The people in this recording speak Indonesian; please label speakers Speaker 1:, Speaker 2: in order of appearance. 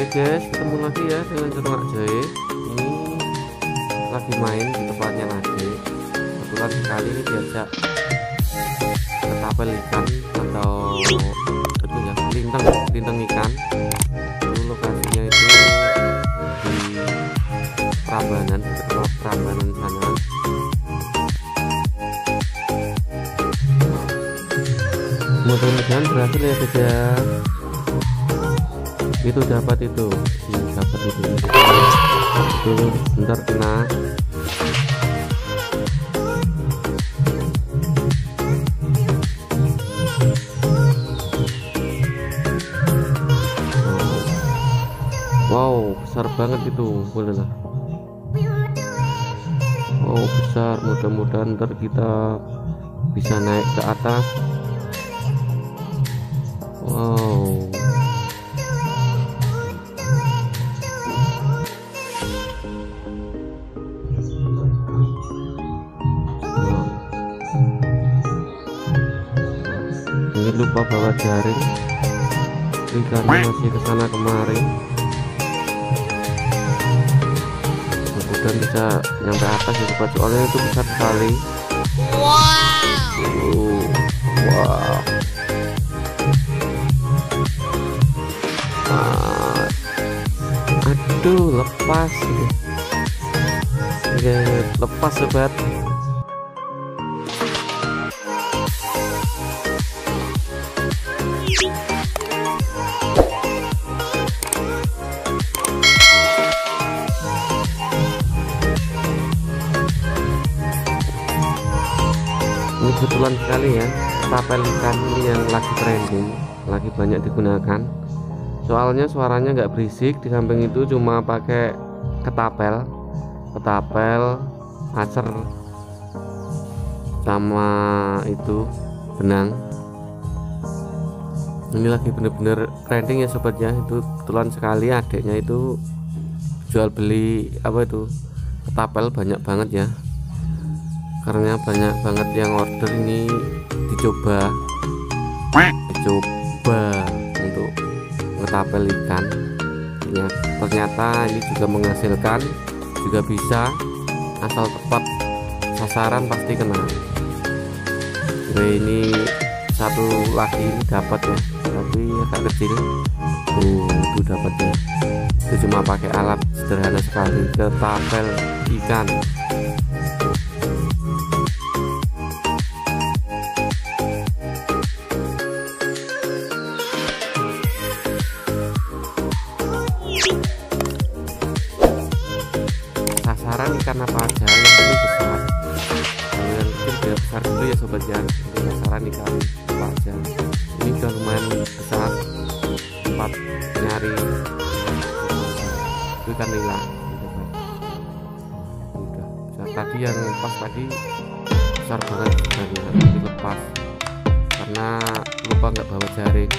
Speaker 1: Oke guys, ketemu lagi ya dengan ternak jahe. Ini lagi main di tempatnya lagi. Kebetulan sekali ini diajak ketapel ikan atau itu ya linteng, linteng ikan. Itu lokasinya itu di Prambanan, Prambanan sana. Mudah-mudahan berhasil ya guys ya itu dapat itu dapat itu itu bentar kena besar banget itu boleh lah oh besar. Mudah-mudahan ntar kita bisa naik ke atas. Wow. Lupa bawa jaring. Ikannya masih ke sana kemari mudah-mudahan bisa nyampe atas ya sobat. Soalnya itu besar sekali. Wow. Wow aduh lepas. Oke, lepas sobat ini kebetulan sekali ya tapel ikan ini yang lagi trending lagi banyak digunakan. Soalnya suaranya nggak berisik di samping itu cuma pakai ketapel ketapel acer sama itu benang. Ini lagi bener-bener trending ya sobat ya. Itu kebetulan sekali adiknya itu jual beli apa itu ketapel banyak banget ya karena banyak banget yang order ini dicoba. Dicoba untuk ngetapel ikan. Ya ternyata ini juga menghasilkan juga bisa. Asal tepat sasaran pasti kena. Oke, ini satu lagi ini dapat ya. Tapi agak kecil. Tuh dapat ya itu cuma pakai alat sederhana sekali ketapel ikan ikan apa aja yang penting besar. Yang kecil biar besar dulu ya sobat ya Ini sasaran ikan apa aja ini udah lumayan besar tempat nyari itu ikan nila. Udah besar. Tadi yang pas tadi besar banget tapi lepas karena lupa nggak bawa jaring